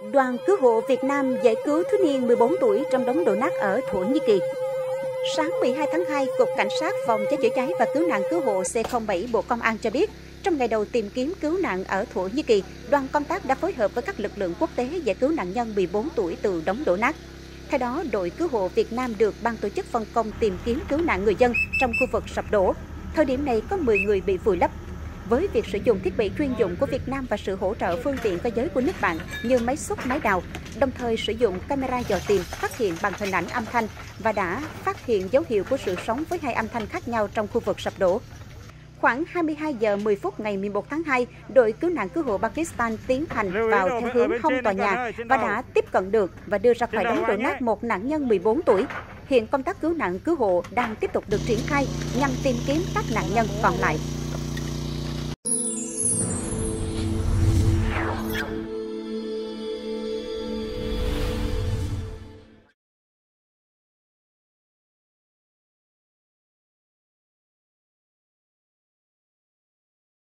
Đoàn cứu hộ Việt Nam giải cứu thiếu niên 14 tuổi trong đống đổ nát ở Thổ Nhĩ Kỳ. Sáng 12 tháng 2, Cục Cảnh sát Phòng cháy chữa cháy và Cứu nạn Cứu hộ C07 Bộ Công an cho biết, trong ngày đầu tìm kiếm cứu nạn ở Thổ Nhĩ Kỳ, đoàn công tác đã phối hợp với các lực lượng quốc tế giải cứu nạn nhân 14 tuổi từ đống đổ nát. Theo đó, đội cứu hộ Việt Nam được ban tổ chức phân công tìm kiếm cứu nạn người dân trong khu vực sập đổ. Thời điểm này có 10 người bị vùi lấp. Với việc sử dụng thiết bị chuyên dụng của Việt Nam và sự hỗ trợ phương tiện cơ giới của nước bạn như máy xúc, máy đào, đồng thời sử dụng camera dò tìm, phát hiện bằng hình ảnh âm thanh và đã phát hiện dấu hiệu của sự sống với hai âm thanh khác nhau trong khu vực sập đổ. Khoảng 22 giờ 10 phút ngày 11 tháng 2, đội cứu nạn cứu hộ Pakistan tiến hành vào theo hướng hông tòa nhà và đã tiếp cận được và đưa ra khỏi đống đổ nát một nạn nhân 14 tuổi. Hiện công tác cứu nạn cứu hộ đang tiếp tục được triển khai nhằm tìm kiếm các nạn nhân còn lại.